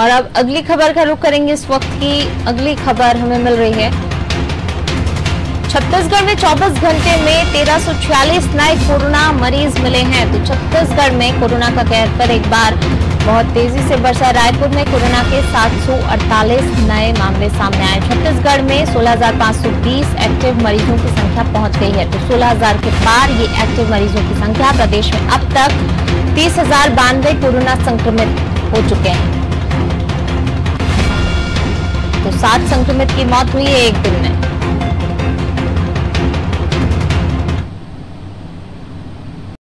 और अब अगली खबर का रुख करेंगे इस वक्त की। अगली खबर हमें मिल रही है। छत्तीसगढ़ में 24 घंटे में तेरह नए कोरोना मरीज़ मिले हैं। तो छत्तीसगढ़ में कोरोना का कहर पर एक बार बहुत तेज़ी से बरसा रायपुर में कोरोना के 748 नए मामले सामने आए। छत्तीसगढ़ में 16,520 एक्टिव मरीजों की संख्या पहुँच गई है। तो 16,000 के पार ये एक्टिव मरीजों की संख्या प्रदेश में अब तक तीस कोरोना संक्रमित हो चुके हैं। तो सात संक्रमित की मौत हुई है एक दिन में।